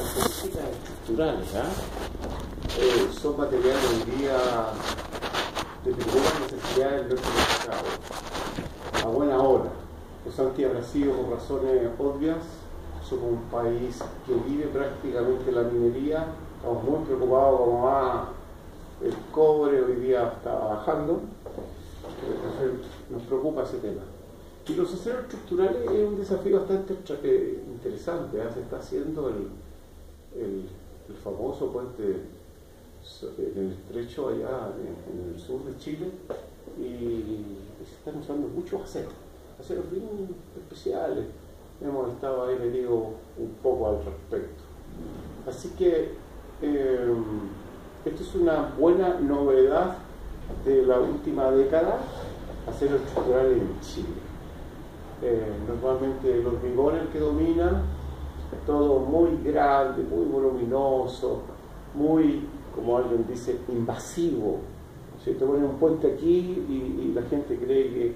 estructurales. Eh, son materiales hoy día de primera necesidad del nuestro mercado, a buena hora. Los sido por razones obvias, somos un país que vive prácticamente la minería, estamos muy preocupados como va el cobre, hoy día está bajando, nos preocupa ese tema. Y los aceros estructurales es un desafío bastante eh, interesante. ¿eh? Se está haciendo el, el, famoso puente en el estrecho allá en, el sur de Chile y se están usando muchos aceros, aceros bien especiales. Hemos estado ahí metidos un poco al respecto. Así que eh, esto es una buena novedad de la última década, aceros estructurales en Chile. Eh, normalmente el hormigón que domina, todo muy grande, muy voluminoso, muy, como alguien dice, invasivo. Si te ponen un puente aquí y, la gente cree que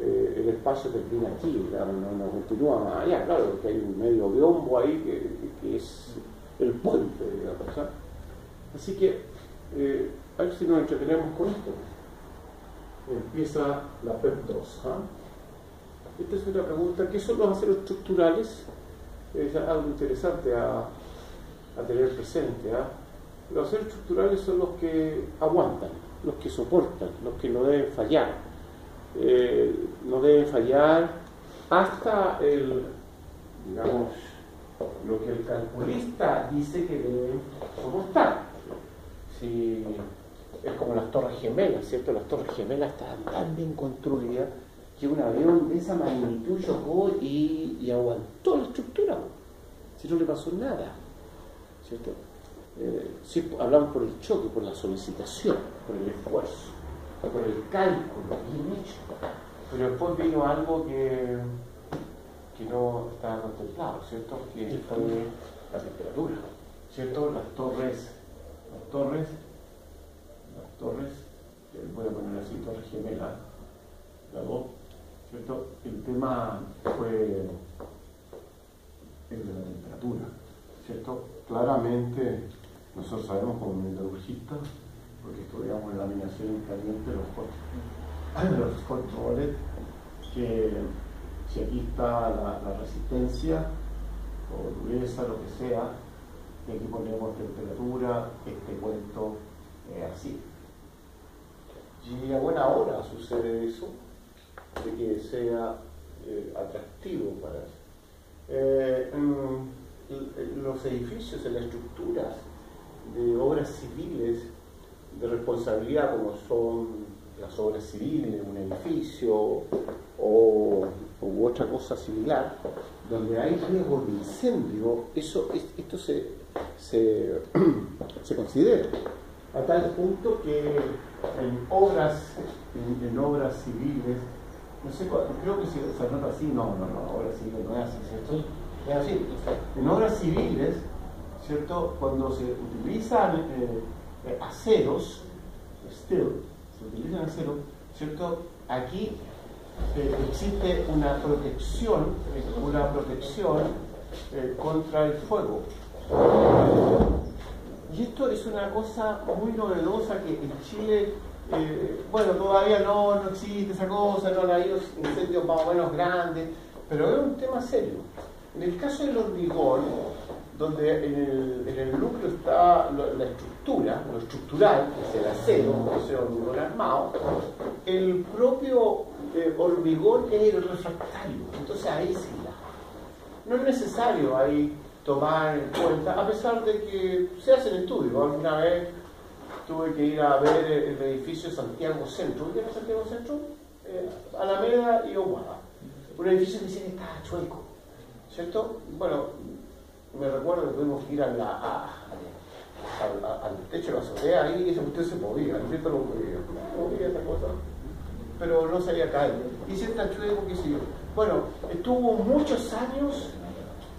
eh, el espacio termina aquí, no, continúa más allá, claro, porque hay un medio biombo ahí que, es el puente, digamos. Así que, eh, a ver si nos entretenemos con esto. Empieza la PEP 2. Esta es una pregunta, ¿qué son los aceros estructurales? Es algo interesante a, tener presente. ¿ah? Los aceros estructurales son los que aguantan, los que soportan, los que no deben fallar. Eh, no deben fallar hasta el, digamos, lo que el calculista dice que deben soportar. Es como las torres gemelas, ¿cierto? Las torres gemelas están tan bien construidas que un avión de esa magnitud chocó y, aguantó la estructura. Si no le pasó nada. ¿Cierto? Eh, hablamos por el choque, por la solicitación, por el esfuerzo, por el cálculo bien hecho. Pero después vino algo que, que no estaba contemplado, ¿cierto? Que fue la temperatura. ¿Cierto? Las torres, las torres, las torres, voy a poner así, torres gemelas, la dos el tema fue el de la temperatura, ¿cierto? Claramente nosotros sabemos como metalurgistas, porque estudiamos la laminación caliente los, los controles, que si aquí está la, resistencia o dureza, lo que sea, y aquí ponemos temperatura, este cuento es así. Y a buena hora sucede eso de que sea eh, atractivo para eh, en, los edificios, en las estructuras de obras civiles de responsabilidad como son las obras civiles un edificio o, otra cosa similar, donde hay riesgo de incendio, eso, esto se, se, considera. A tal punto que en obras, en obras civiles no sé, creo que se anota así, no, no, no, ahora sí no es así, ¿cierto? Es así. En obras civiles, ¿cierto? Cuando se utilizan eh, eh, aceros, steel, se utilizan aceros, ¿cierto? Aquí eh, existe una protección, una protección contra el fuego. Y esto es una cosa muy novedosa que en Chile eh, bueno, todavía no, no existe esa cosa, no ha habido incendios más o menos grandes, pero es un tema serio. En el caso del hormigón, donde en el, núcleo está la estructura, lo estructural, que es el acero, el hormigón armado, el propio eh, hormigón es el refractario, entonces ahí sí No es necesario ahí tomar en cuenta, a pesar de que se hacen estudios, alguna vez tuve que ir a ver el edificio Santiago Centro. ¿Dónde era Santiago Centro? Eh, Alameda y Omada. Un edificio que dice que está chueco, ¿cierto? Bueno, me recuerdo que tuvimos que ir a la, al techo de la azotea ahí y ese usted se movía, ¿no cierto? No movía, esa cosa, pero no salía caer. Y si está chueco, qué sé. Bueno, estuvo muchos años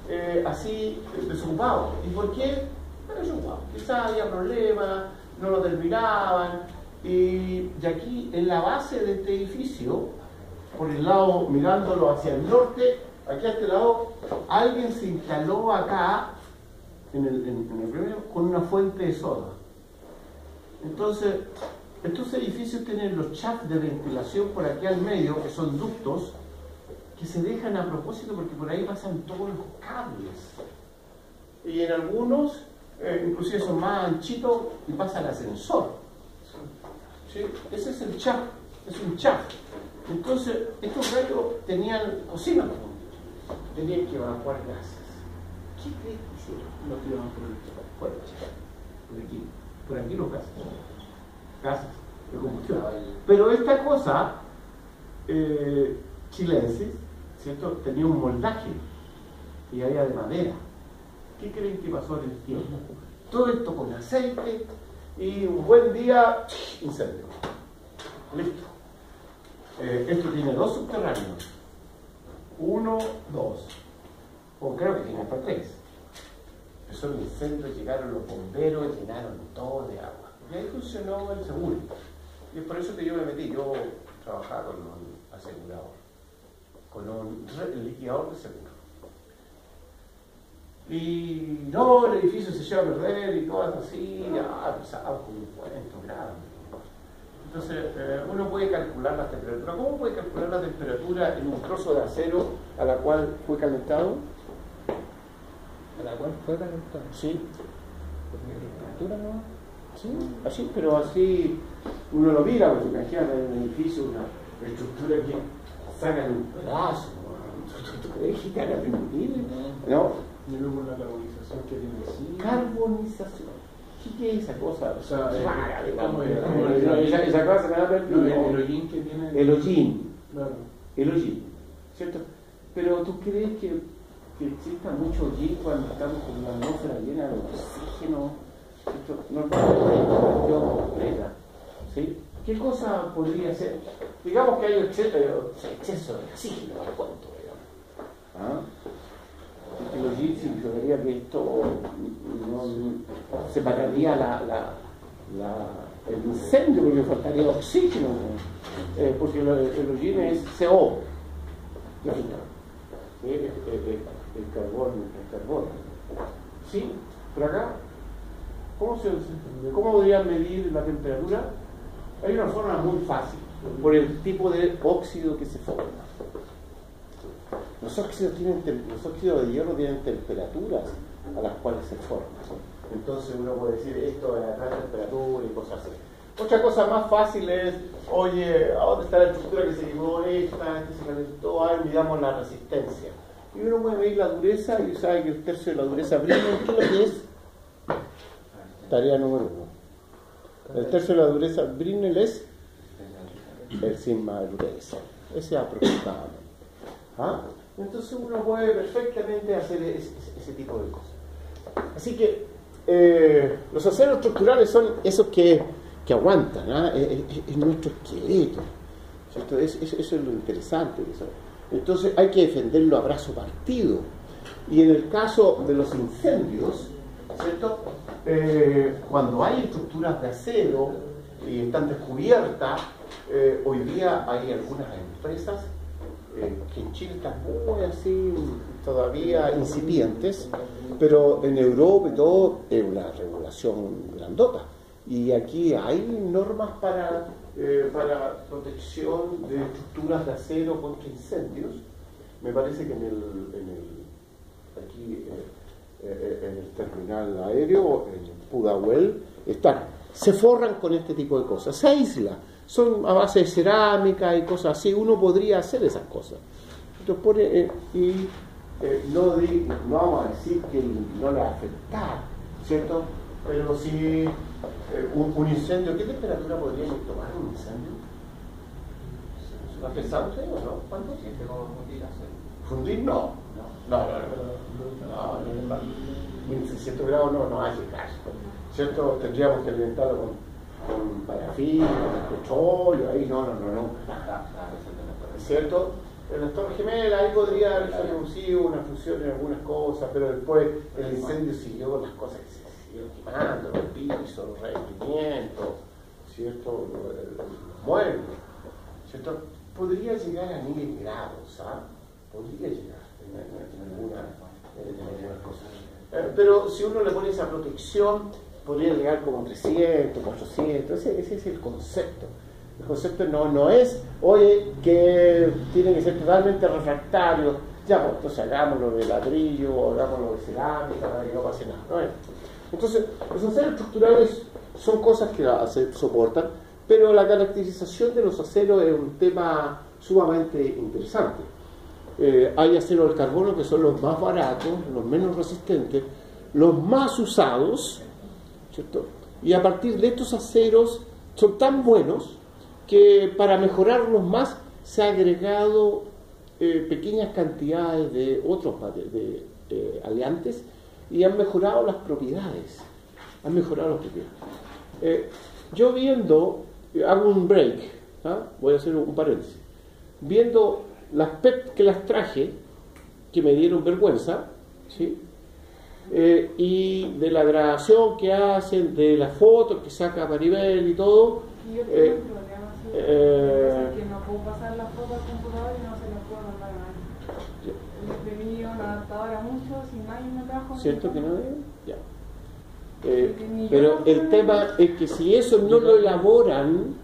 eh, así desocupado. ¿Y por qué? Bueno, desocupado. Quizás había problemas no lo terminaban. Y, aquí en la base de este edificio, por el lado mirándolo hacia el norte, aquí a este lado, alguien se instaló acá en el, primero, con una fuente de soda. Entonces, estos edificios tienen los chats de ventilación por aquí al medio, que son ductos, que se dejan a propósito porque por ahí pasan todos los cables. Y en algunos, eh, inclusive son más anchitos y pasa el ascensor. ¿Sí? Ese es el chat, es un chat. Entonces, estos rayos tenían cocina, tenían que evacuar gases. ¿Qué crees que hicieron? No tiraban por el por aquí, por aquí los gases. Gases de combustión. Pero esta cosa, eh, chilensis, ¿cierto? Tenía un moldaje y había de madera. ¿Qué creen que pasó en el tiempo? Todo esto con aceite y un buen día, incendio. Listo. Eh, esto tiene dos subterráneos. Uno, dos. O creo que tiene hasta tres. Empezó el incendio, llegaron los bomberos, llenaron todo de agua. Y ahí funcionó el seguro. Y es por eso que yo me metí. Yo trabajaba con un asegurador, con un liquidador de seguro. Y no, el edificio se lleva a perder y todo así, ya empezaba con un cuento grande. Entonces, eh, uno puede calcular la temperatura. ¿Cómo puede calcular la temperatura en un trozo de acero a la cual fue calentado? ¿A la cual fue calentado? Sí. ¿Por mi temperatura no? Sí, así, pero así uno lo mira, porque imagínate en un edificio una estructura que sacan un pedazo. ¿Tú crees que? No. Y luego la carbonización que tiene así. Carbonización. ¿Qué es esa cosa? O sea, eh, rara, ¿cómo digamos. esa, esa cosa me da No, el, el hollín que tiene. El hollín. Claro. El hollín, ¿cierto? Pero tú crees que, que exista mucho hollín cuando estamos con la atmósfera llena de oxígeno, ¿cierto? Normalmente completa, ¿sí? ¿Qué cosa podría ser? Digamos que hay exceso, exceso de oxígeno, al cuento, digamos. ¿Ah? El hollín significaría que esto no, separaría la, la, la, el incendio porque faltaría oxígeno, eh, porque el, el es CO, ¿sí? el, el, carbón, el carbón. ¿Sí? Por acá, ¿cómo, se, ¿cómo podrían medir la temperatura? Hay una forma muy fácil, por el tipo de óxido que se forma. Los óxidos, tienen, los óxidos de hierro tienen temperaturas a las cuales se forman. Entonces uno puede decir esto es a tal temperatura y cosas así. Otra cosa más fácil es, oye, ¿a dónde está la estructura que se quemó esta, que se calentó? Ahí midamos la resistencia. Y uno puede medir la dureza y sabe que el tercio de la dureza Brinell, ¿qué es es? Tarea número uno. El tercio de la dureza Brinell es el sigma de. Ese aproximadamente. ¿Ah? Entonces uno puede perfectamente hacer ese, ese tipo de cosas. Así que eh, los aceros estructurales son esos que, que aguantan, ¿ah? es, es, es, nuestro esqueleto. eso es lo interesante. Entonces hay que defenderlo a brazo partido. Y en el caso de los incendios, ¿cierto? Eh, cuando hay estructuras de acero y están descubiertas, eh, hoy día hay algunas empresas eh, que en Chile están muy así, todavía incipientes, pero en Europa y todo es una regulación grandota. Y aquí hay normas para, eh, para protección de estructuras de acero contra incendios. Me parece que en el, en el aquí eh, en el terminal aéreo, en Pudahuel, están. Se forran con este tipo de cosas, se aísla son a base de cerámica y cosas así, uno podría hacer esas cosas. Entonces pone, eh, y eh, no, di, no, vamos a decir que no le va a afectar, ¿cierto? Pero si eh, un, un, incendio, ¿qué temperatura podríamos tomar un incendio? ¿Lo ha pensado usted o no? ¿Cuánto? ¿Fundir? No. No, no, no. no, no 1600 grados no, no hay gas. ¿Cierto? Tendríamos que alimentarlo con con parafina, con petróleo, ahí no, no, no, no. ¿Es cierto? En las Torres Gemelas ahí podría haberse reducido una fusión en algunas cosas, pero después el incendio siguió con las cosas que se siguieron quemando, los pisos, los revestimientos, ¿cierto? Los muebles, ¿cierto? Podría llegar a mil grados, ¿ah? Podría llegar en, algunas cosas. Eh, pero si uno le pone esa protección, podría llegar como 300, 400, ese, es el concepto. El concepto no, no es, oye, que tiene que ser totalmente refractario, ya, pues entonces hagámoslo de ladrillo, o hagámoslo de cerámica, no pase nada. ¿no? Entonces, los aceros estructurales son cosas que soportan, pero la caracterización de los aceros es un tema sumamente interesante. Eh, hay aceros de carbono que son los más baratos, los menos resistentes, los más usados, Y a partir de estos aceros son tan buenos que para mejorarlos más se ha agregado eh, pequeñas cantidades de otros de, de, aliantes y han mejorado las propiedades. Han mejorado las propiedades. Eh, yo viendo, hago un break, ¿ah? voy a hacer un paréntesis, viendo las PET que las traje, que me dieron vergüenza, ¿sí? Eh, y de la grabación que hacen, de las fotos que saca Maribel y todo. Y yo tengo un problema, sí. eh, que no puedo pasar las fotos al computador y no se las puedo mandar a nadie. Imprimí una adaptadora mucho, sin nadie me trajo. ¿Cierto que no? Ya. Eh, pero el tema es que si eso no lo elaboran,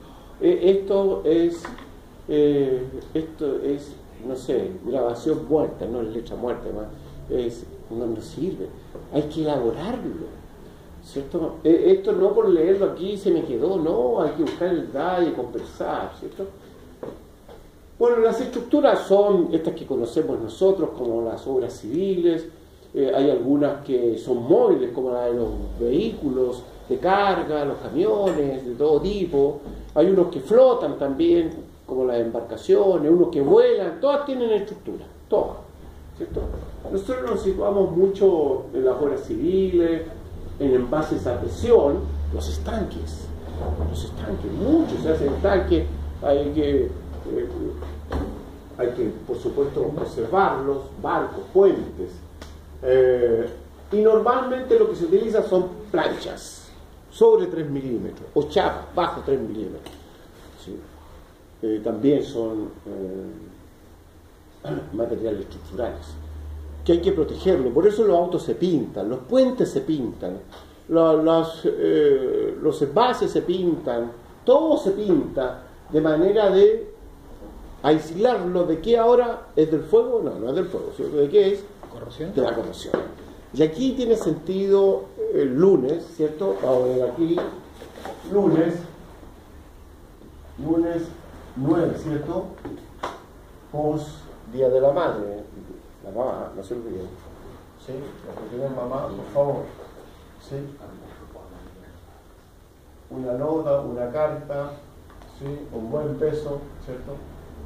eh, esto es eh, esto es no sé grabación muerta no es letra muerta es, no nos sirve hay que elaborarlo ¿cierto? esto no por leerlo aquí se me quedó no hay que buscar el detalle conversar ¿cierto? bueno las estructuras son estas que conocemos nosotros como las obras civiles eh, hay algunas que son móviles, como la de los vehículos de carga, los camiones, de todo tipo. Hay unos que flotan también, como las embarcaciones, unos que vuelan, todas tienen estructura, todas. ¿Cierto? Nosotros nos situamos mucho en las obras civiles, en envases a presión, los estanques. Los estanques, muchos se hacen estanques, hay que, eh, hay que, por supuesto, observarlos, barcos, puentes eh, y normalmente lo que se utiliza son planchas sobre 3 milímetros o chapas bajo 3 milímetros. Eh, también son materiales estructurales que hay que protegerlo. Por eso los autos se pintan, los puentes se pintan, los, los, los envases se pintan, todo se pinta de manera de aislarlo de qué ahora es del fuego, no, no es del fuego, sino de qué es de la corrosión. Y aquí tiene sentido el lunes, ¿cierto? Vamos a ver aquí, lunes, lunes 9, ¿cierto? Post Día de la Madre, la mamá, no se olviden. ¿Sí? La que tienen mamá, por favor. ¿Sí? Una nota, una carta, ¿sí? Un buen peso, ¿cierto?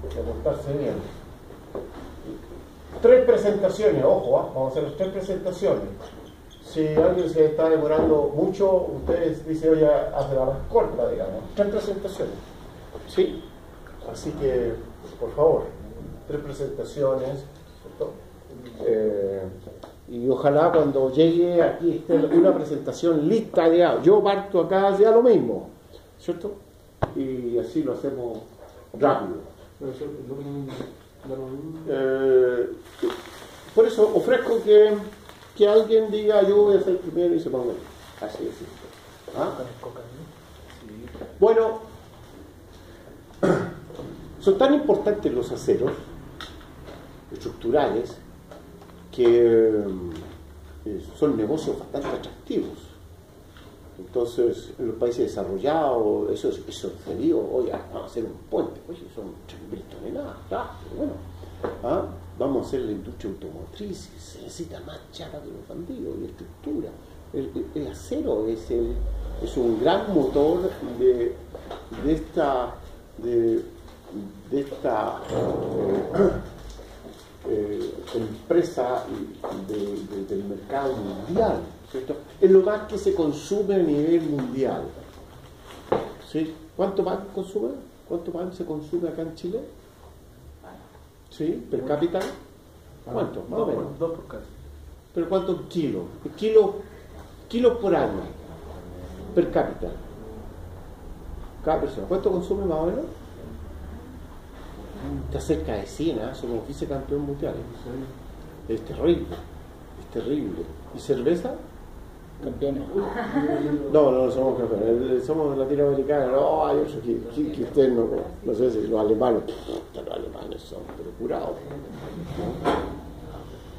Que aportarse bien tres presentaciones, ojo, ¿ah? vamos a hacer las tres presentaciones. Si alguien se está demorando mucho, ustedes dicen, oye, hazla más corta, digamos. Tres presentaciones. ¿Sí? Así que, por favor, tres presentaciones, ¿cierto? Eh, y ojalá cuando llegue aquí esté una presentación lista de Yo parto acá ya lo mismo, ¿cierto? Y así lo hacemos rápido. Eh, por eso ofrezco que, que, alguien diga yo voy a ser el primero y se ponga así es. ¿Ah? Bueno, son tan importantes los aceros estructurales que eh, son negocios bastante atractivos. Entonces, en los países desarrollados, eso, se digo, oye, vamos a hacer un puente, oye, son 3.000 toneladas, pero bueno, ¿ah? vamos a hacer la industria automotriz, se necesita más chapa que los bandidos, y estructura. El, acero es, el, es un gran motor de, de esta, de, de esta eh, eh, empresa del mercado mundial. Es lo más que se consume a nivel mundial. ¿Sí? ¿Cuánto pan consume? ¿Cuánto pan se consume acá en Chile? ¿Sí? ¿Per cápita? ¿Cuánto? Más o menos. Dos por casa. ¿Pero cuántos kilos? Kilos kilo por año. Per cápita. Cada persona. ¿Cuánto consume más o menos? Está cerca de 100, ¿eh? somos vicecampeón mundiales. Es terrible, es terrible. ¿Y cerveza? Campeones. No, no somos campeones, somos latinoamericanos. No, hay otros que, que, que usted no, no sé si los alemanes, los alemanes son pero curados.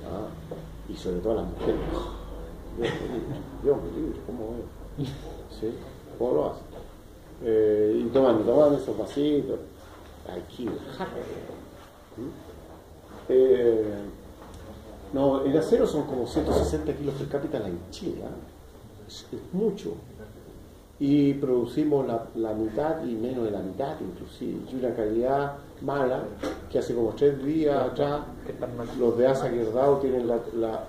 Ah, y sobre todo las mujeres. Dios mío, libre, ¿cómo es? ¿Sí? ¿Cómo lo hacen? Eh, y tomando, tomando esos vasitos. Aquí, eh, no, el acero son como 160 kilos per cápita en Chile. ¿eh? Es, es, mucho. Y producimos la, la, mitad y menos de la mitad, inclusive. Y una calidad mala, que hace como tres días atrás, los de Asa Guerdao tienen la, la,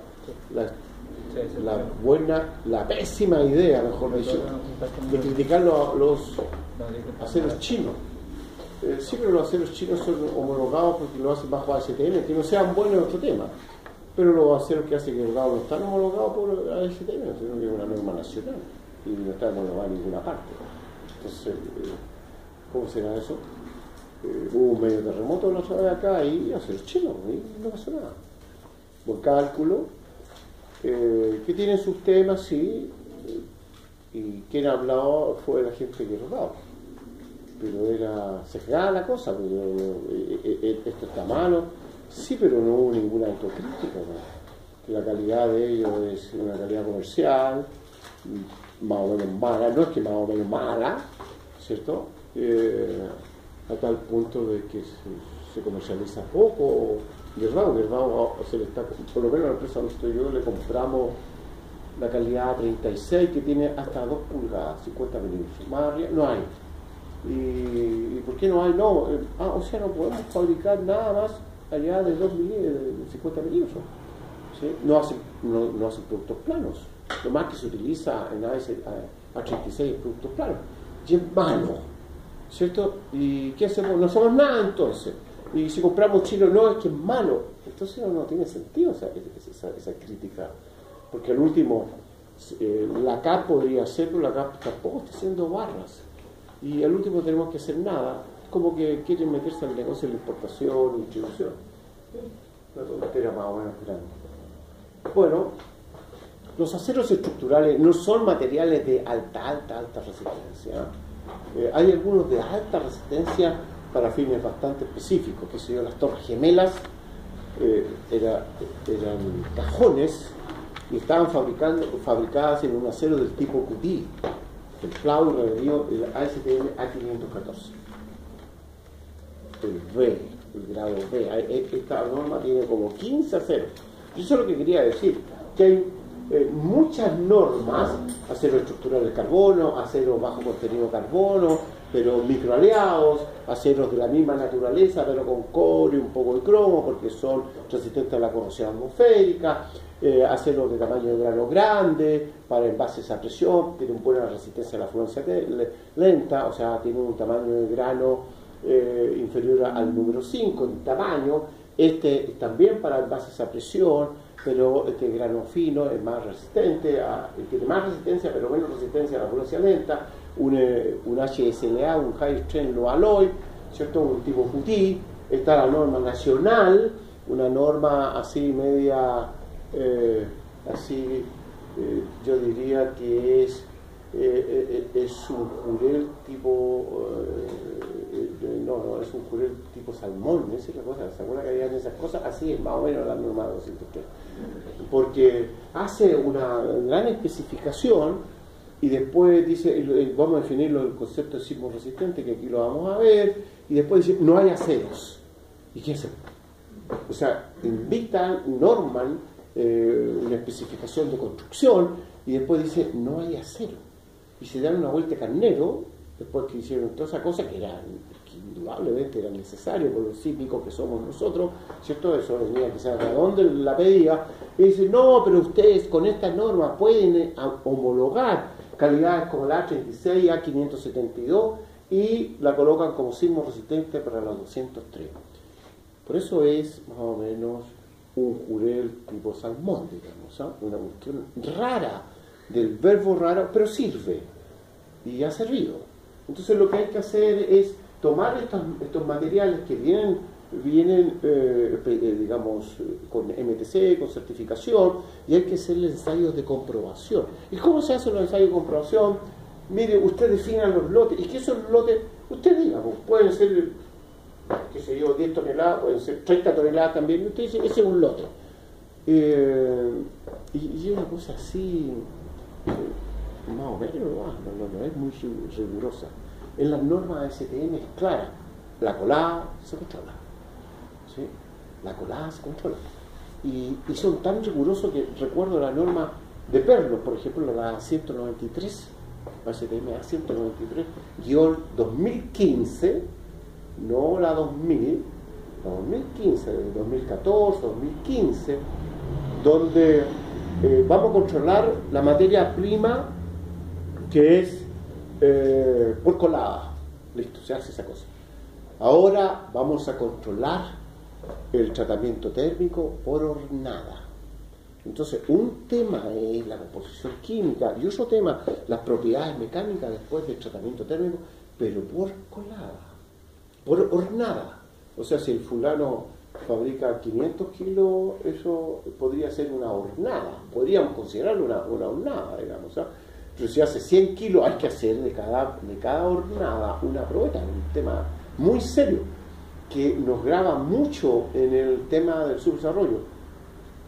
la la buena, la pésima idea, mejor dicho, de criticar los, los aceros chinos. Eh, pero los aceros chinos son homologados porque lo hacen bajo ASTM, que no sean buenos es otro tema. Pero los aceros que hacen el no están homologados por ASTM, sino que es una norma nacional y no está homologado en ninguna parte. Entonces, eh, ¿cómo será eso? Eh, hubo un medio terremoto la otra vez acá y aceros chinos, y no pasó nada. Buen cálculo, eh, que tienen sus temas, y quien ha fue la gente que rodaba. Pero era sesgada la cosa, pero, eh, eh, esto está malo, sí, pero no hubo ninguna autocrítica. La calidad de ellos es una calidad comercial, más o menos mala, no es que más o menos mala, ¿cierto? a tal punto de que se, se comercializa poco Guerrao, Guerrao se le está, por lo menos la empresa donde estoy yo le compramos la calidad 36 que tiene hasta 2 pulgadas, 50 milímetros. Más arriba no hay. ¿Y, por qué no hay? No, eh, ah, o sea, no podemos fabricar nada más allá de 2 de 50 milímetros. No, hacen, no, no hacen productos planos. Lo más que se utiliza en A36 es productos planos. Y es malo, ¿cierto? ¿Y qué hacemos? No somos nada entonces. Y si compramos chino, no, es que es malo. Entonces no, tiene sentido esa, esa, crítica. Porque al último, eh, la CAP podría pero la CAP tampoco está haciendo barras. Y al último tenemos que hacer nada. Como que quieren meterse al negocio de la importación y distribución. Una tontera más o menos grande. Bueno, los aceros estructurales no son materiales de alta, alta, alta resistencia. Eh, hay algunos de alta resistencia para fines bastante específicos, que se las torres gemelas eh, eran cajones y estaban fabricando, fabricadas en un acero del tipo QT, el Plau Revenido, el ASTM A514. El B, el grado B. Esta norma tiene como 15 aceros. Eso es lo que quería decir, que hay eh, muchas normas, acero estructural de carbono, acero bajo contenido carbono, pero microaleados, aceros de la misma naturaleza, pero con cobre un poco de cromo, porque son resistentes a la corrosión atmosférica, eh, de tamaño de grano grande, para envases a presión, tienen buena resistencia a la fluencia lenta, o sea, tienen un tamaño de grano eh, inferior al número 5 en tamaño, este también para envases a presión, pero este grano fino es más resistente, tiene más resistencia, pero menos resistencia a la fluencia lenta, un, eh, un HSLA, un High Strength Low Alloy, ¿cierto? un tipo QT, está la norma nacional, una norma así media, eh, así eh, yo diría que es, es un jurel tipo, no, no, es un jurel tipo salmón, esa es la cosa, ¿se acuerdan que habían esas cosas? Así es más o menos la norma 203, porque hace una gran especificación y después dice, vamos a definir el concepto de sismo resistente, que aquí lo vamos a ver, y después dice, no hay aceros. ¿Y qué hacen? O sea, invitan, norman eh, una especificación de construcción, y después dice, no hay acero. Y se dan una vuelta carnero, después que hicieron toda esa cosa que era indudablemente era necesario por los sísmicos que somos nosotros, ¿cierto? Eso venía quizás de dónde la pedía, y dice, no, pero ustedes con esta norma pueden eh, homologar calidades como la A36, A572 y la colocan como sismo resistente para los 203. Por eso es más o menos un jurel tipo salmón, digamos, ¿ah? una cuestión rara, del verbo raro, pero sirve y ha servido. Entonces lo que hay que hacer es tomar estos materiales que vienen vienen, eh, eh, digamos, con MTC, con certificación, y hay que hacerle ensayos de comprobación. ¿Y cómo se hacen los ensayos de comprobación? Mire, usted defina los lotes. ¿Y son los lotes? Usted diga, pues, pueden ser, qué sé yo, 10 toneladas, pueden ser 30 toneladas también. Y usted dice, ese es un lote. Eh, y, y, una cosa así, más o menos, no, no, es muy rigurosa. En las normas de STM es clara. La colada se controla. La colada se controla. Y, son tan rigurosos que recuerdo la norma de Perlos, por ejemplo, la 193, la STMA 193, guion 2015, no la 2000, la 2015, 2014, 2015, donde eh, vamos a controlar la materia prima que es eh, por colada. Listo, se hace esa cosa. Ahora vamos a controlar el tratamiento térmico por hornada. Entonces, un tema es la composición química y otro tema las propiedades mecánicas después del tratamiento térmico, pero por colada, por hornada. O sea, si el fulano fabrica 500 kilos, eso podría ser una hornada, podríamos considerarlo una, una hornada, digamos. Pero si hace 100 kilos, hay que hacer de cada, de cada hornada una probeta, un tema muy serio que nos graba mucho en el tema del subdesarrollo,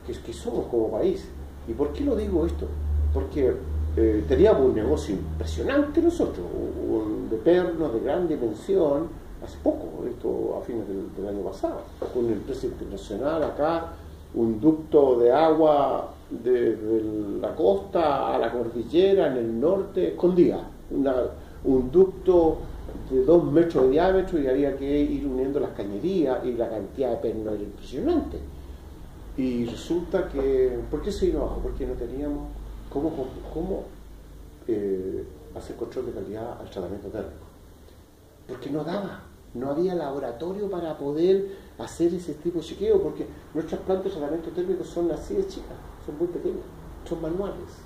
que es que somos como país. ¿Y por qué lo digo esto? Porque eh, teníamos un negocio impresionante nosotros, un, de pernos de gran dimensión, hace poco, esto a fines del, año pasado, con una empresa internacional acá, un ducto de agua desde la costa a la cordillera en el norte, escondida, un ducto de dos metros de diámetro y había que ir uniendo las cañerías y la cantidad de pernos era impresionante. Y resulta que, ¿por qué se iba abajo? Porque no teníamos cómo, eh, hacer control de calidad al tratamiento térmico. Porque no daba, no había laboratorio para poder hacer ese tipo de chequeo, porque nuestras plantas de tratamiento térmico son así de chicas, son muy pequeñas, son manuales.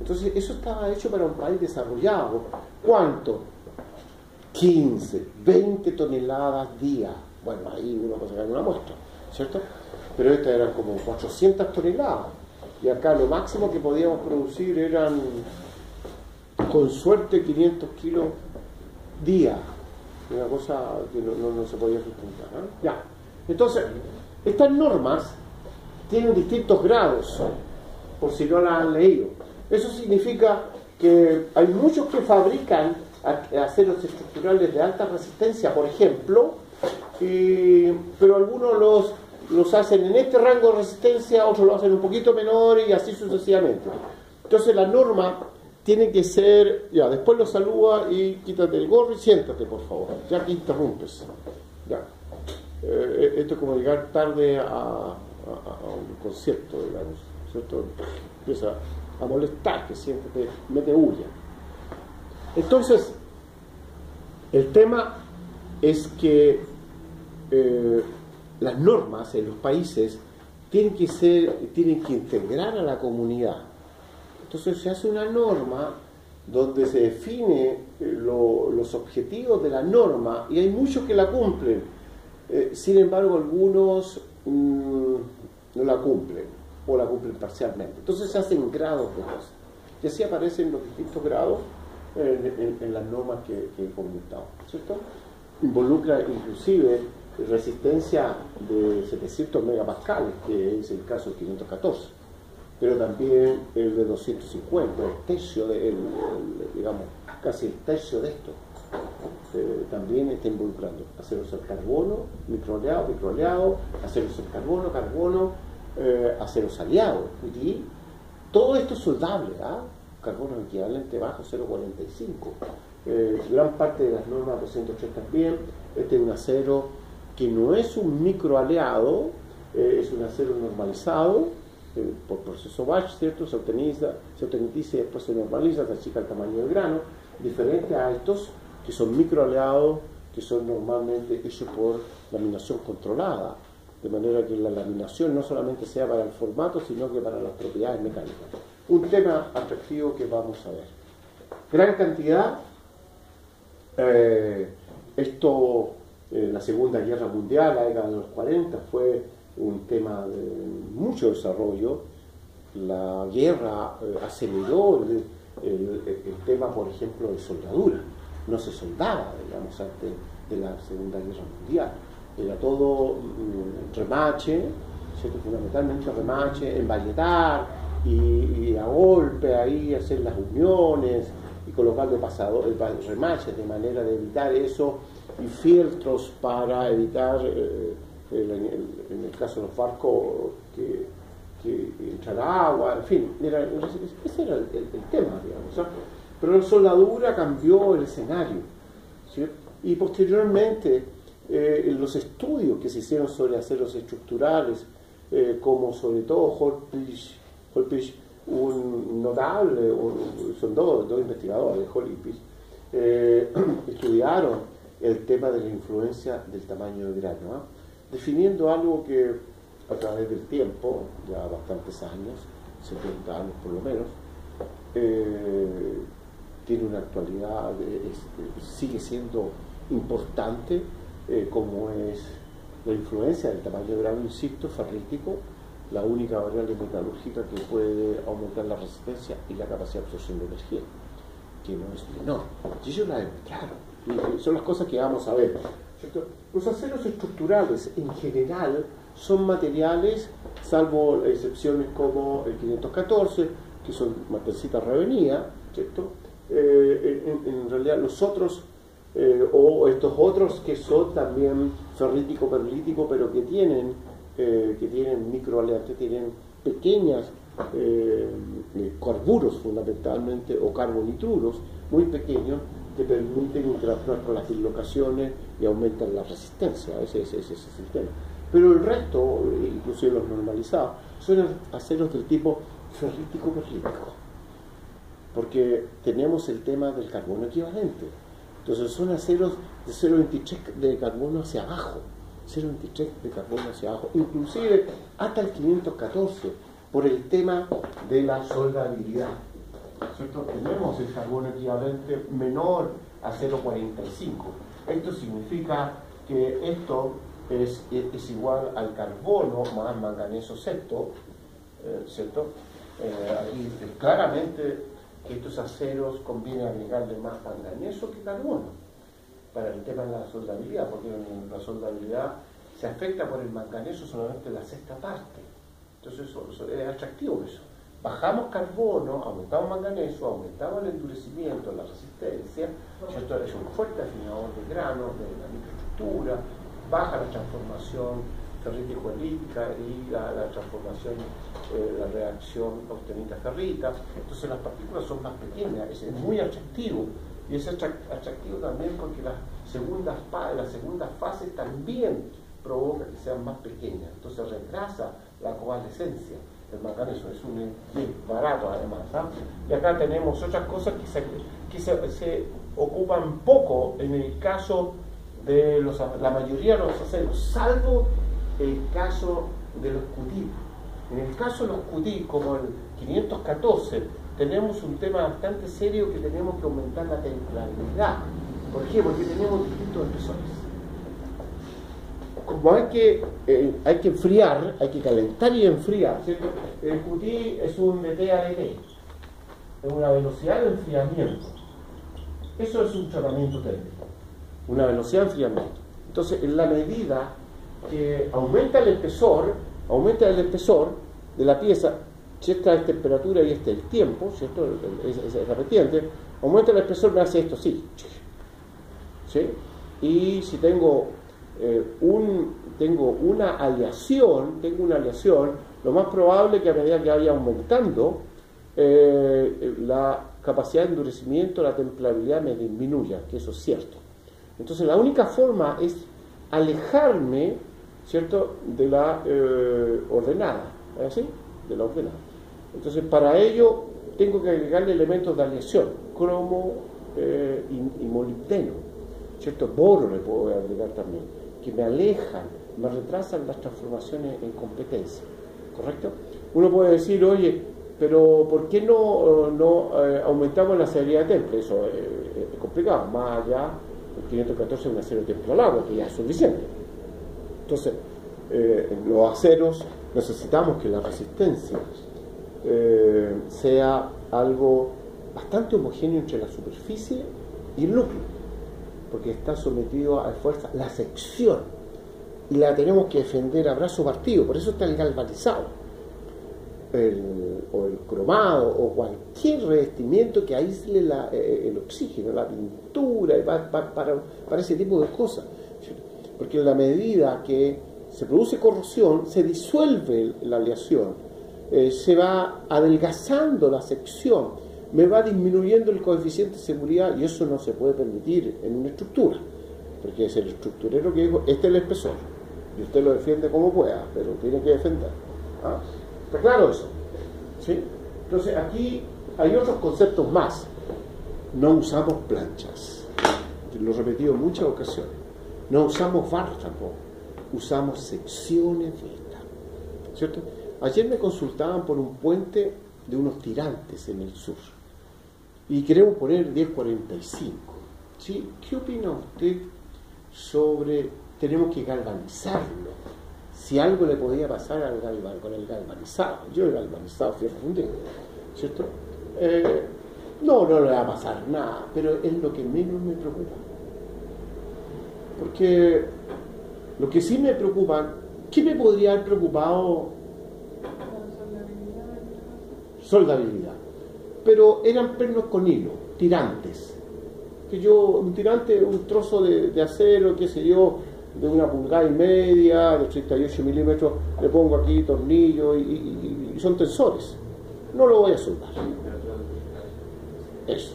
Entonces, eso estaba hecho para un país desarrollado. ¿Cuánto? 15, 20 toneladas día. Bueno, ahí uno puede sacar una muestra, ¿cierto? Pero estas eran como 400 toneladas. Y acá lo máximo que podíamos producir eran, con suerte, 500 kilos día. Una cosa que no, se podía sustentar. ¿eh? Ya. Entonces, estas normas tienen distintos grados, por si no las han leído. Eso significa que hay muchos que fabrican aceros estructurales de alta resistencia, por ejemplo, pero algunos los, los hacen en este rango de resistencia, otros lo hacen un poquito menor y así sucesivamente. Entonces la norma tiene que ser, ya, después lo saluda y quítate el gorro y siéntate, por favor, ya que interrumpes. Ya. Eh, esto es como llegar tarde a, un concierto, digamos, ¿cierto? Empieza a molestar, que siéntate, mete huya. Entonces, el tema es que eh, las normas en los países tienen que ser, tienen que integrar a la comunidad. Entonces se hace una norma donde se define eh, los objetivos de la norma y hay muchos que la cumplen. Eh, sin embargo, algunos mm, no la cumplen o la cumplen parcialmente. Entonces se hacen grados de cosas. Y así aparecen los distintos grados en, las normas que, he comentado, ¿cierto? Involucra inclusive resistencia de 700 megapascales, que es el caso del 514, pero también el de 250, el tercio, de, digamos, casi el tercio de esto. Eh, también está involucrando aceros al carbono, microaleado, microaleado, aceros al carbono, carbono, eh, aceros aliados. Y todo esto es soldable, ¿ah? Carbono equivalente bajo 0,45. Eh, gran parte de las normas 203 también. Este es un acero que no es un microaleado, eh, es un acero normalizado eh, por proceso batch, ¿cierto? Se obteniza, se obteniza y después se normaliza, se achica el tamaño del grano, diferente a estos que son microaleados, que son normalmente hechos por laminación controlada, de manera que la laminación no solamente sea para el formato, sino que para las propiedades mecánicas un tema atractivo que vamos a ver. Gran cantidad, eh, esto eh, la Segunda Guerra Mundial, la década de los 40, fue un tema de mucho desarrollo. La guerra eh, aceleró el, tema, por ejemplo, de soldadura. No se soldaba, digamos, antes de la Segunda Guerra Mundial. Era todo mm, remache, fundamentalmente remache, emballetar y, a golpe ahí hacer las uniones y colocarle pasado, el remache de manera de evitar eso y filtros para evitar, eh, en el caso de los barcos, que, que agua, en fin, ese era el, tema, digamos. Pero la soldadura cambió el escenario. Y posteriormente, eh, los estudios que se hicieron sobre aceros estructurales, eh, como sobre todo Holpich un notable, son dos, dos investigadores, Holpich, eh, estudiaron el tema de la influencia del tamaño del grano, definiendo algo que a través del tiempo, ya bastantes años, 70 años por lo menos, eh, tiene una actualidad, sigue siendo importante, eh, como es la influencia del tamaño del grano, insisto, ferrítico, la única variable metalúrgica que puede aumentar la resistencia y la capacidad de absorción de energía, que no es menor. Y ellos la demostraron son las cosas que vamos a ver. Los aceros estructurales en general son materiales, salvo excepciones como el 514, que son matericitas revenidas, ¿cierto? Eh, en, realidad los otros, eh, o estos otros que son también ferrítico, perlítico, pero que tienen, eh, que tienen microaleantes, tienen pequeñas carburos fundamentalmente, o carbonitruros muy pequeños, que permiten interactuar con las dislocaciones y aumentan la resistencia. Ese, ese, ese, es el tema. Pero el resto, inclusive los normalizados, son aceros del tipo ferrítico-perlítico. Porque tenemos el tema del carbono equivalente. Entonces son aceros de 0,23 de carbono hacia abajo. 0,23 de carbono hacia abajo. Inclusive hasta el 514 por el tema de la soldabilidad. Tenemos el carbono equivalente menor a 0,45. Esto significa que esto es, es, igual al carbono más manganeso septo, eh, ¿cierto? Eh, claramente que estos aceros conviene agregarle más manganeso que carbono para el tema de la soldabilidad, porque la soldabilidad se afecta por el manganeso solamente la sexta parte. Entonces es atractivo eso bajamos carbono, aumentamos manganeso, aumentamos el endurecimiento, la resistencia, esto es un fuerte afinador de granos, de la microestructura, baja la transformación ferrítico-elítica y la, transformación, eh, la reacción austenita-ferrita. Entonces las partículas son más pequeñas, es, muy atractivo. Y es atractivo también porque las segundas, la segunda fase también provoca que sean más pequeñas. Entonces retrasa la coalescencia el manganeso es un barato además. ¿ah? Y acá tenemos otras cosas que, se, que se, ocupan poco en el caso de los, la mayoría de los aceros, salvo el caso de los QT. En el caso de los QT, como el 514, tenemos un tema bastante serio que tenemos que aumentar la templabilidad. ¿Por qué? Porque tenemos distintos espesores como hay que, eh, hay que enfriar, hay que calentar y enfriar. El QT es un DT-ADT, es una velocidad de enfriamiento. Eso es un tratamiento técnico, una velocidad de enfriamiento. Entonces, en la medida que aumenta el espesor, aumenta el espesor de la pieza, si esta es temperatura y este es el tiempo, ¿cierto? Es, es, repetiente, aumenta el espesor, me hace esto, sí. ¿Sí? Y si tengo eh, un, tengo una aleación, tengo una aleación, lo más probable es que a medida que vaya aumentando eh, la capacidad de endurecimiento, la templabilidad me disminuya, que eso es cierto. Entonces la única forma es alejarme, ¿cierto?, de la eh, ordenada, ¿es así? De la ordenada. Entonces para ello tengo que agregarle elementos de aleación, cromo y, y molibdeno, ¿cierto? Boro le puedo agregar también que me alejan, me retrasan las transformaciones en competencia. ¿Correcto? Uno puede decir, oye, pero ¿por qué no, no eh, aumentamos la severidad de temple? Eso es complicado, más allá El 514 es un acero templado, que ya es suficiente. Entonces, eh, los aceros necesitamos que la resistencia eh, sea algo bastante homogéneo entre la superficie y el núcleo, porque está sometido a fuerza la sección y la tenemos que defender a brazo partido, por eso está el galvanizado o el cromado o cualquier revestimiento que aísle eh, el oxígeno, la pintura, para, ese tipo de cosas. Porque en la medida que se produce corrosión, se disuelve la aleación, eh, se va adelgazando la sección, me va disminuyendo el coeficiente de seguridad y eso no se puede permitir en una estructura, porque es el estructurero que dijo, este es el espesor, y usted lo defiende como pueda, pero tiene que defender. ¿ah? ¿Está claro eso? ¿Sí? Entonces aquí hay otros conceptos más. No usamos planchas. Lo he repetido en muchas ocasiones. No usamos barras tampoco. Usamos secciones de esta. ¿Cierto? Ayer me consultaban por un puente de unos tirantes en el sur. Y queremos poner 1045. ¿Sí? ¿Qué opina usted sobre tenemos que galvanizarlo? si algo le podía pasar al galvan, con el galvanizado, yo he galvanizado fierro fundido, ¿cierto? Eh, no, no le va a pasar nada, pero es lo que menos me preocupa. Porque lo que sí me preocupa, ¿qué me podría haber preocupado? Soldabilidad. Pero eran pernos con hilo, tirantes. Que yo, un tirante, un trozo de, acero, qué sé yo, de una pulgada y media, de 38 milímetros, le pongo aquí tornillos y, son tensores. No lo voy a soldar. Eso.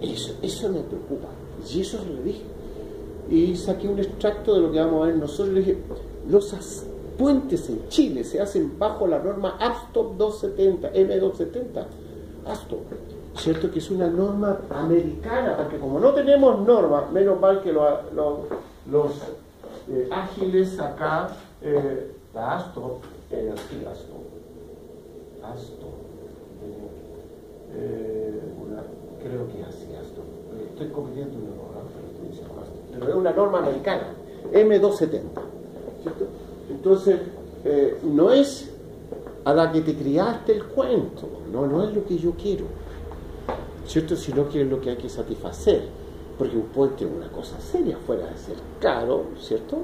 Eso, eso me preocupa. Y eso le dije. Y saqué un extracto de lo que vamos a ver nosotros. Le dije, los puentes en Chile se hacen bajo la norma ASTOP 270, M270. ASTOP ¿cierto? Que es una norma americana, porque como no tenemos norma, menos mal que los eh, ágiles acá, eh, la Astor, eh, así Astor, Astor, eh, una, creo que así Astor, estoy cometiendo un error, pero, pero es una norma americana, M270, ¿cierto? Entonces, no es a la que te criaste el cuento, no, no es lo que yo quiero. ¿cierto? Sino que es lo que hay que satisfacer, porque un puente es una cosa seria, fuera de ser caro, ¿cierto?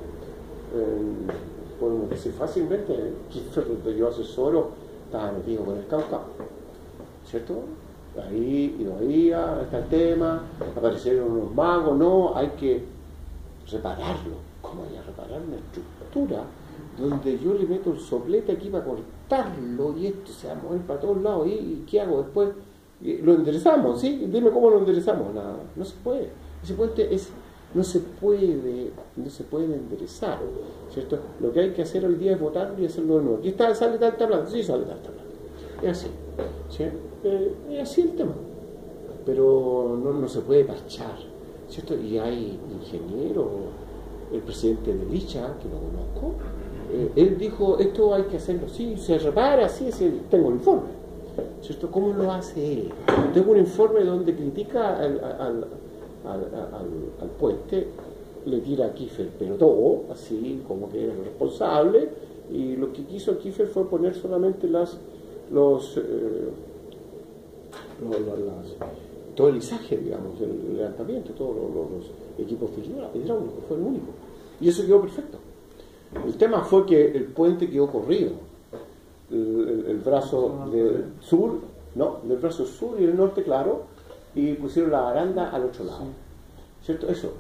Eh, podemos decir fácilmente, Kiefer, donde yo asesoro, estaba metido con el Cauca, ¿cierto? Ahí y oía, está el tema, aparecieron unos magos, no, hay que repararlo. ¿Cómo voy a reparar una estructura donde yo le meto el soplete aquí para cortarlo y esto se va a mover para todos lados y qué hago después? lo enderezamos, ¿sí? Dime cómo lo enderezamos. Nada, no se puede. Ese puente es, no se puede, no se puede enderezar, ¿cierto? Lo que hay que hacer hoy día es votarlo y hacerlo de nuevo. Aquí está, sale tanta plata, sí sale tanta plata. Es así, ¿sí? Eh, es así el tema. Pero no, no se puede parchar, ¿cierto? Y hay ingenieros, el presidente de Licha, que lo conozco, eh, él dijo, esto hay que hacerlo, sí, se repara, sí, sí tengo el informe ¿cierto? ¿Cómo lo hace él? Tengo un informe donde critica al, al, al, puente, le tira a Kiefer, pero todo, así como que era el responsable, y lo que quiso Kiefer fue poner solamente las, los, eh, todo el izaje, digamos, el levantamiento, todos los, equipos hidráulicos, fue el único. Y eso quedó perfecto. El tema fue que el puente quedó corrido el, brazo del sur, ¿no? Del brazo sur y el norte, claro, y pusieron la baranda al otro lado. ¿Cierto? Eso.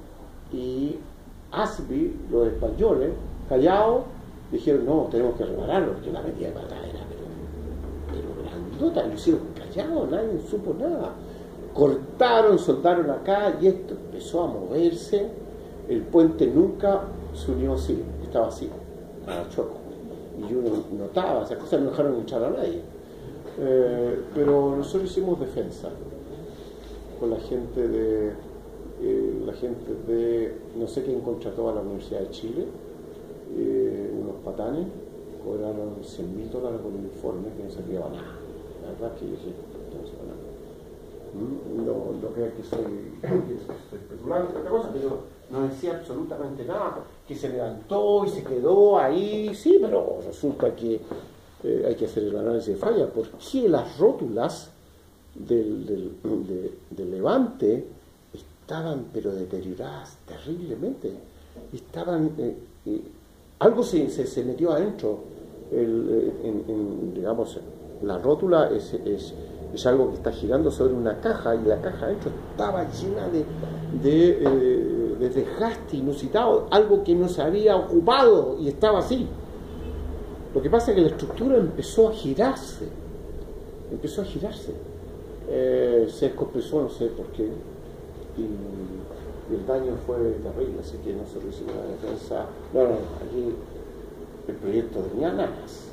Y Asby, los españoles, callados, dijeron, no, tenemos que repararlo, porque la metida de pata era, pero, pero grandota, lo hicieron callado, nadie supo nada. Cortaron, soltaron acá y esto empezó a moverse. El puente nunca se unió así, estaba así, a choco. Y uno notaba, esas cosas no dejaron echar a nadie. Eh, pero nosotros hicimos defensa con la gente de eh, la gente de no sé quién contrató a la Universidad de Chile eh, unos patanes cobraron 100 mil dólares por un informe que no servía para nada. La verdad que yo dije no No, no crean que soy, que especulante, cosa, pero no decía absolutamente nada, que se levantó y se quedó ahí, sí, pero resulta que eh, hay que hacer el análisis de falla, ¿por qué las rótulas del, del, Levante estaban pero deterioradas terriblemente? Estaban, eh, eh, algo se, se, metió adentro, en, digamos, la rótula es, es es algo que está girando sobre una caja y la caja adentro estaba llena de, de, de, desgaste inusitado, algo que no se había ocupado y estaba así. Lo que pasa es que la estructura empezó a girarse, empezó a girarse. Eh, se descompresó, no sé por qué, y, el daño fue terrible, así que no se recibió la defensa. No, no, aquí el proyecto tenía ganas,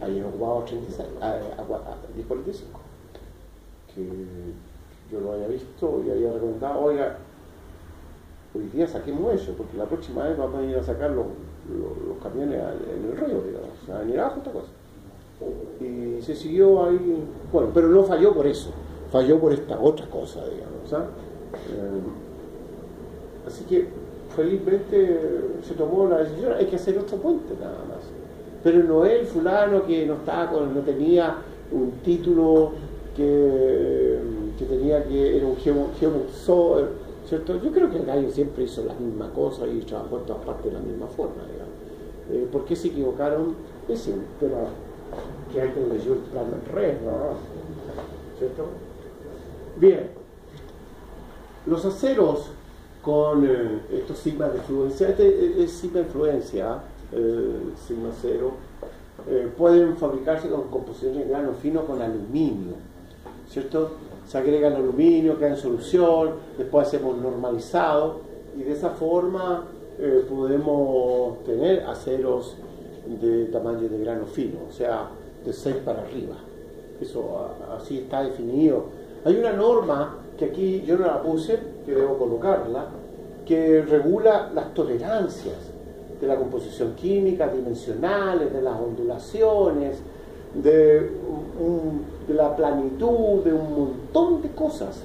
ahí ocupado 36, a, a, a, 10 45 que yo lo haya visto y haya recomendado, oiga, hoy día saquemos eso, porque la próxima vez vamos a ir a sacar los, los, camiones en el río, digamos, o sea, venir abajo esta cosa. Y se siguió ahí, bueno, pero no falló por eso, falló por esta otra cosa, digamos. ¿sabes? Eh, así que felizmente se tomó la decisión, hay que hacer otro puente nada más. Pero no es fulano que no estaba con, no tenía un título que, que tenía que, era un geometrizador, ¿cierto? Yo creo que el gallo siempre hizo la misma cosa y trabajó en todas partes de la misma forma, digamos. Eh, ¿Por qué se equivocaron? Es tema que alguien leyó el plan de red, ¿no? ¿Cierto? Bien, los aceros con eh, estos sigmas de fluencia, este es sigma de influencia, eh, sigma cero, eh, pueden fabricarse con composiciones de grano fino con aluminio. ¿Cierto? Se agrega el aluminio, queda en solución, después hacemos normalizado y de esa forma eh, podemos tener aceros de tamaño de grano fino, o sea, de 6 para arriba. Eso así está definido. Hay una norma que aquí yo no la puse, que debo colocarla, que regula las tolerancias de la composición química, dimensionales, de las ondulaciones, de, la planitud, de un montón de cosas,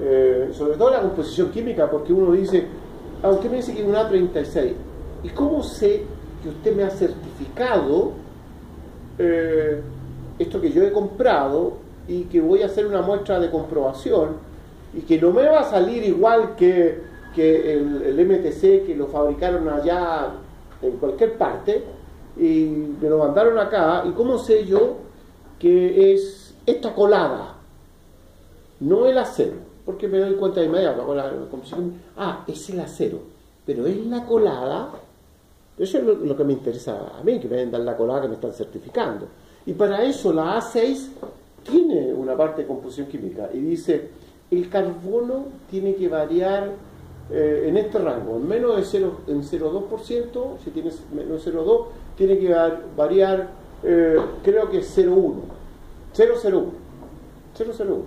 eh, sobre todo la composición química, porque uno dice, ah, usted me dice que es una A36, ¿y cómo sé que usted me ha certificado eh, esto que yo he comprado y que voy a hacer una muestra de comprobación y que no me va a salir igual que, que el, el MTC que lo fabricaron allá en cualquier parte? Y me lo mandaron acá, y cómo sé yo que es esta colada, no el acero, porque me doy cuenta de inmediato con la composición, ah, es el acero, pero es la colada, eso es lo, que me interesa a mí, que me den dar la colada que me están certificando. Y para eso la A6 tiene una parte de composición química y dice, el carbono tiene que variar eh, en este rango, en menos de 0, en 0,2%, si tienes menos de 0,2, tiene que variar, eh, creo que 0,1. 0,01. 0,01.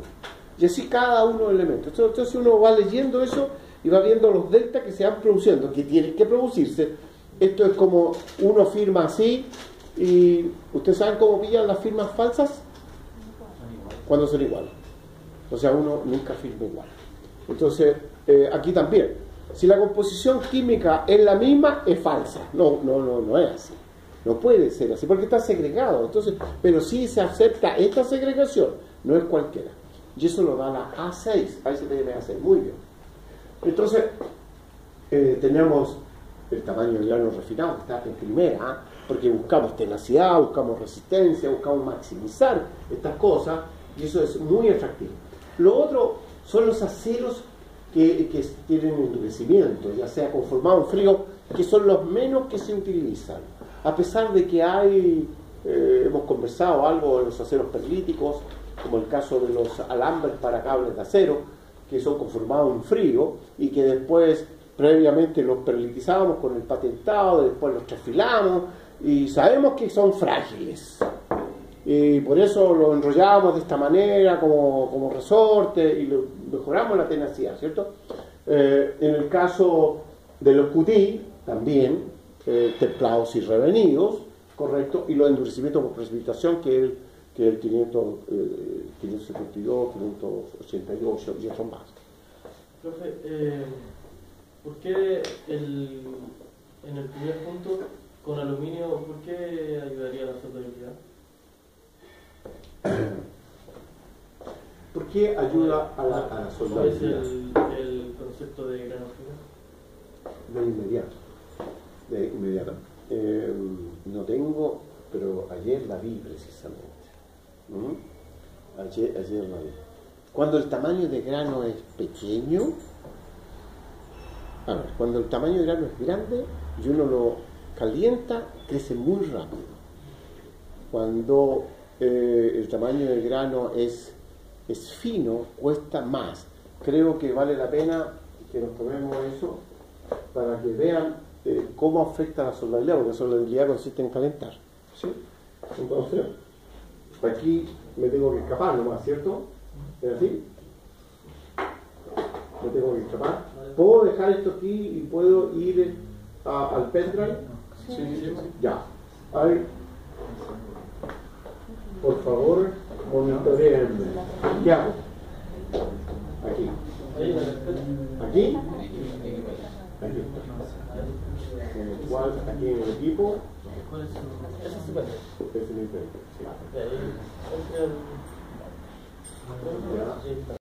Y así cada uno de los elementos. Entonces uno va leyendo eso y va viendo los deltas que se van produciendo, que tienen que producirse. Esto es como uno firma así y ustedes saben cómo pillan las firmas falsas cuando son iguales. O sea, uno nunca firma igual. Entonces, eh, aquí también. Si la composición química es la misma, es falsa. No, no, no, no es así. No puede ser así, porque está segregado. Entonces, pero si se acepta esta segregación, no es cualquiera. Y eso lo da la A6. Ahí se debe hacer muy bien. Entonces, eh, tenemos el tamaño del grano refinado, está en primera, ¿ah? porque buscamos tenacidad, buscamos resistencia, buscamos maximizar estas cosas, y eso es muy atractivo. Lo otro son los aceros que, que tienen endurecimiento, ya sea conformado en frío, que son los menos que se utilizan a pesar de que hay, eh, hemos conversado algo de los aceros perlíticos, como el caso de los alambres para cables de acero, que son conformados en frío y que después previamente los perlitizábamos con el patentado, después los trasfilamos y sabemos que son frágiles. Y por eso lo enrollamos de esta manera como, resorte y mejoramos la tenacidad, ¿cierto? Eh, en el caso de los QT también eh, templados y revenidos, correcto, y los endurecimientos por precipitación, que es que el 500, eh, 572, 588 y otros más. Profe, eh, ¿por qué el, en el primer punto con aluminio, por qué ayudaría la soldabilidad? ¿Por qué ayuda a la, a la soldabilidad? ¿Cuál es el, el concepto de grano fino? De inmediato. De inmediato. Eh, no tengo, pero ayer la vi precisamente. ¿Mm? Ayer, ayer la vi. Cuando el tamaño de grano es pequeño, a ver, cuando el tamaño de grano es grande y uno lo calienta, crece muy rápido. Cuando eh, el tamaño del grano es, es fino, cuesta más. Creo que vale la pena que nos tomemos eso para que vean eh, cómo afecta la soldabilidad, porque la soldabilidad consiste en calentar. ¿sí? Entonces, aquí me tengo que escapar nomás, ¿cierto? ¿Es así? Me tengo que escapar. ¿Puedo dejar esto aquí y puedo ir al pendrive? Sí, sí, Ya. Ahí. Por favor, monitoreenme. ¿Qué hago? Aquí. ¿Aquí? Aquí. Con lo cual, aquí en el equipo. ¿Cuál es su.? Ese es su Ese es mi Sí. Ya.